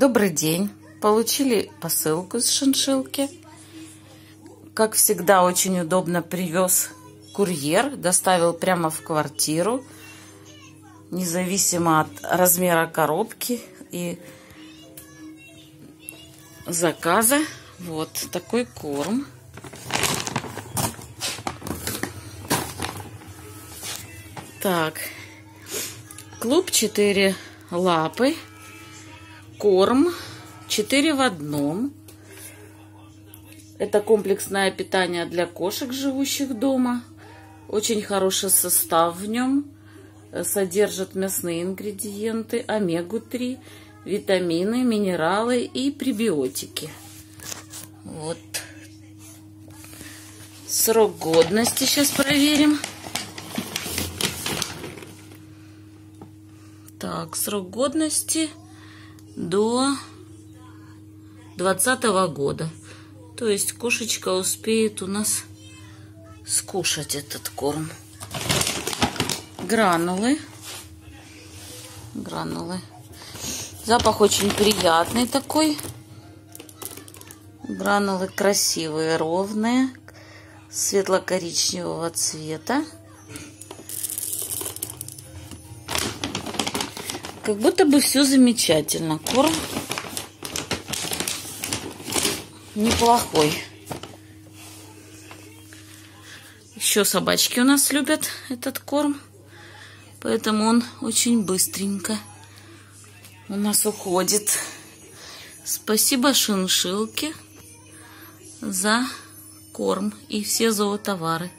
Добрый день. Получили посылку с шиншилки. Как всегда, очень удобно привез курьер, доставил прямо в квартиру, независимо от размера коробки и заказа. Вот такой корм. Так, клуб 4 лапы, корм 4 в одном. Это комплексное питание для кошек, живущих дома. Очень хороший состав в нем. Содержит мясные ингредиенты, омегу-3, витамины, минералы и пребиотики. Вот. Срок годности сейчас проверим. Так, срок годности до 2020 года. То есть кошечка успеет у нас скушать этот корм. Гранулы. Гранулы. Запах очень приятный такой. Гранулы красивые, ровные, светло-коричневого цвета. Как будто бы все замечательно. Корм неплохой. Еще собачки у нас любят этот корм. Поэтому он очень быстренько у нас уходит. Спасибо шиншилке за корм и все зоотовары.